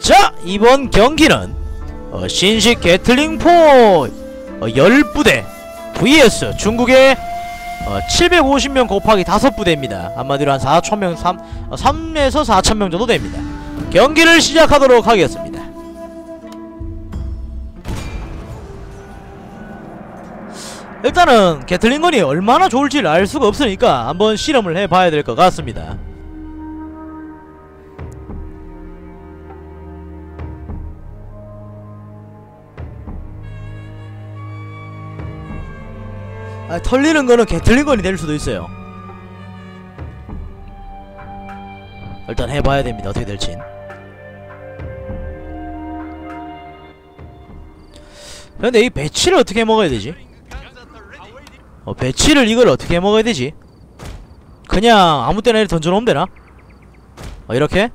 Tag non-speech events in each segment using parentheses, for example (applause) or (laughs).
자 이번 경기는 어, 신식 게틀링포 어, 10부대 vs 중국의 어, 750명 곱하기 5부대입니다. 한마디로 한 4천명 3, 어, 3에서 4천명 정도 됩니다. 경기를 시작하도록 하겠습니다. 일단은 게틀링건이 얼마나 좋을지를 알 수가 없으니까 한번 실험을 해봐야 될 것 같습니다 아, 털리는 거는 게틀링건이 될 수도 있어요 일단 해봐야 됩니다 어떻게 될진 근데 이 배치를 어떻게 먹어야 되지? 어, 배치를 이걸 어떻게 먹어야 되지? 그냥 아무 때나 던져놓으면 되나? 어 이렇게?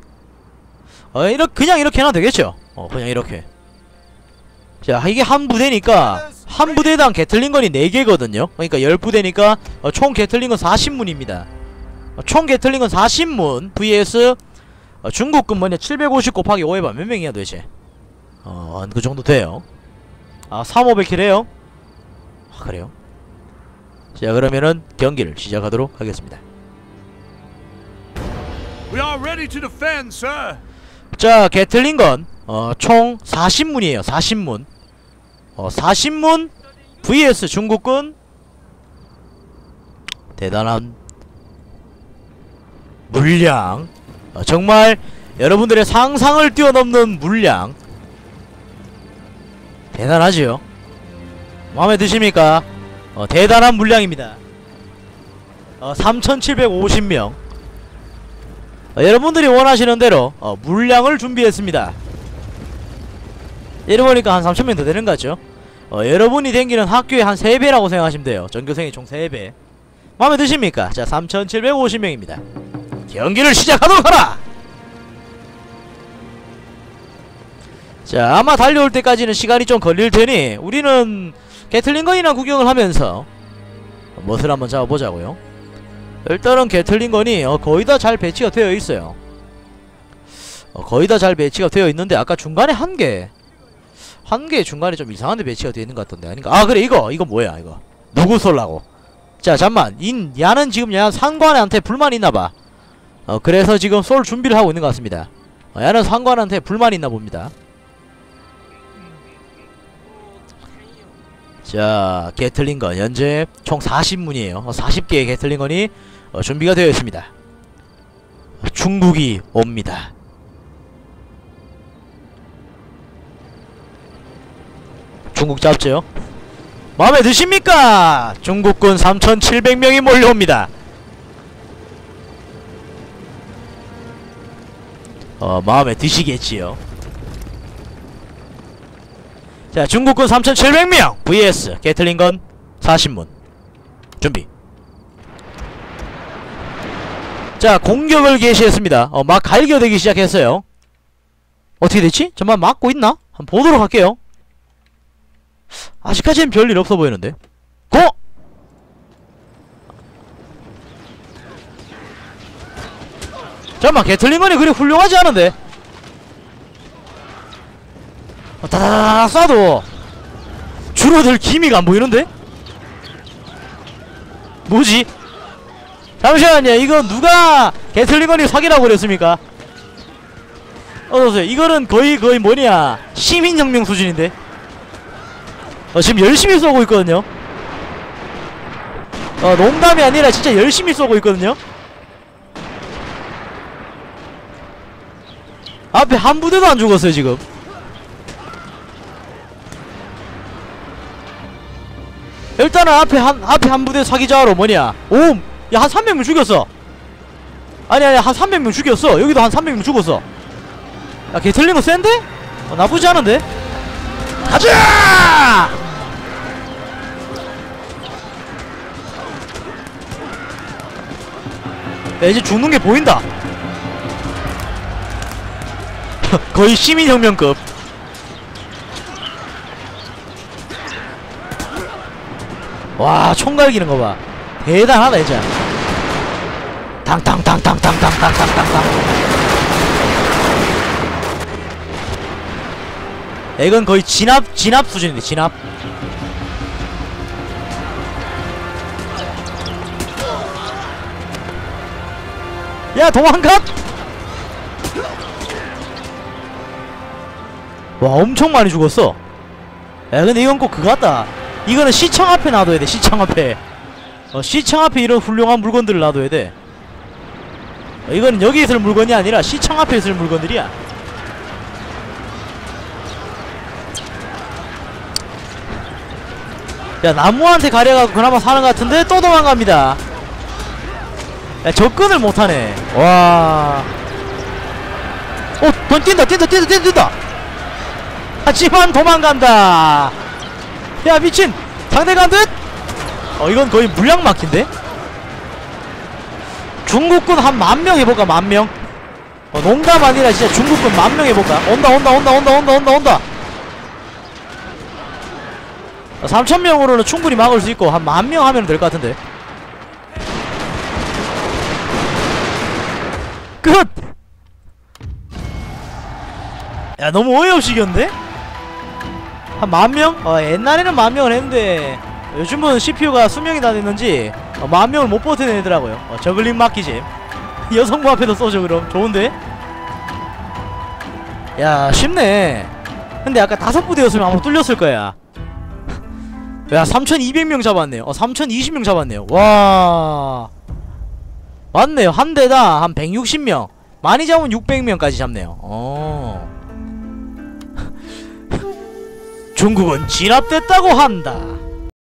어 이렇게 그냥 이렇게 해놔도 되겠죠? 어 그냥 이렇게 자 이게 한 부대니까 한 부대당 게틀링건이 4개거든요 그러니까 10부대니까 어, 총 게틀링건 40문입니다 어, 총 게틀링건 40문 vs 어, 중국군 뭐냐 750 곱하기 5해봐 몇 명이야 도대체 어 그 정도 돼요 아 3500킬 해요? 아 그래요? 자 그러면은 경기를 시작하도록 하겠습니다 We are ready to defend, sir. 자 게틀링건 어, 총 40문이에요 40문 어, 40문 vs 중국군. 대단한 물량. 어, 정말 여러분들의 상상을 뛰어넘는 물량. 대단하지요? 마음에 드십니까? 어, 대단한 물량입니다. 어, 3750명. 어, 여러분들이 원하시는 대로 어, 물량을 준비했습니다 이러보니까 한 3천명 더 되는 것 같죠? 어, 여러분이 댕기는 학교의 한 3배라고 생각하시면 돼요 전교생이 총 3배 마음에 드십니까? 자 3750명입니다 경기를 시작하도록 하라! 자 아마 달려올 때까지는 시간이 좀 걸릴 테니 우리는 게틀링건이나 구경을 하면서 멋을 한번 잡아보자고요 일단은 개틀링건이 어, 거의 다 잘 배치가 되어 있어요 어, 거의 다 잘 배치가 되어 있는데 아까 중간에 한개 한 개 중간에 좀 이상한데 배치가 되어 있는 것 같던데. 아닌가? 아 그래 이거. 이거 뭐야 이거? 누구 쏠라고? 자 잠만. 인 야는 지금 야 상관한테 불만이 있나봐. 어 그래서 지금 쏠 준비를 하고 있는 것 같습니다. 어, 야는 상관한테 불만이 있나 봅니다. 자 게틀링건 현재 총 40문이에요. 어, 40개의 게틀링건이 어, 준비가 되어 있습니다. 어, 중국이 옵니다 중국 잡죠 마음에 드십니까? 중국군 3700명이 몰려옵니다. 어 마음에 드시겠지요? 자 중국군 3700명. vs 게틀링건 40문. 준비. 자 공격을 개시했습니다. 어 막 갈겨대기 시작했어요. 어떻게 됐지? 잠만 막고 있나? 한번 보도록 할게요 아직까지는 별일 없어 보이는데 고! 잠깐만 게틀링건이 그리 훌륭하지 않은데 어, 다다다다 쏴도 줄어들 기미가 안 보이는데? 뭐지? 잠시만요 이거 누가 게틀링건이 사기라고 그랬습니까? 어서오세요 이거는 거의 거의 뭐냐 시민혁명 수준인데 어, 지금 열심히 쏘고 있거든요. 어 농담이 아니라 진짜 열심히 쏘고 있거든요. 앞에 한 부대도 안 죽었어요 지금. 일단은 앞에 한 앞에 한 부대 사기자로 뭐냐? 오야한 300명 죽였어. 아니 아니 한 300명 죽였어. 여기도 한 300명 죽었어. 야 개틀린 거 센데? 어, 나쁘지 않은데? 가자! 야 이제 죽는 게 보인다. (laughs) 거의 시민혁명급. 와 총갈 기는 거 봐. 대단하다 진짜 탕탕탕탕탕탕탕탕탕탕 야, 이건 거의 진압 진압 수준인데 진압 야 도망가! 와 엄청 많이 죽었어. 야 근데 이건 꼭 그거 같다. 이거는 시청 앞에 놔둬야 돼 시청 앞에. 어, 시청 앞에 이런 훌륭한 물건들을 놔둬야 돼. 어, 이거는 여기 있을 물건이 아니라 시청 앞에 있을 물건들이야. 야 나무한테 가려가고 그나마 사는 것 같은데 또 도망갑니다 야 접근을 못하네. 와. 어, 돈 뛴다 뛴다 뛴다 뛴다 뛴다. 하지만 도망간다. 야 미친. 상대가 듯? 어 이건 거의 물량 막힌데? 중국군 한 만 명 해볼까 만명? 어 농담 아니라 진짜 중국군 만 명 해볼까? 온다 온다 온다 온다 온다 온다 온다. 3천명으로는 충분히 막을 수 있고 한 만 명 하면 될 것 같은데 끝! 야 너무 어이없이 이겼는데? 한 만명? 어 옛날에는 만명을 했는데 요즘은 CPU가 수명이 다 됐는지 어, 만명을 못 버텨내더라고요 어, 저글링 막기지 (laughs) 여성부 앞에도 쏘죠 그럼 좋은데? 야 쉽네 근데 아까 다섯 부대였으면 아마 뚫렸을 거야 (laughs) 야 3200명 잡았네요 어 3020명 잡았네요 와 맞네요. 한 대당 한 160명. 많이 잡으면 600명까지 잡네요. 어. (laughs) 중국은 진압됐다고 한다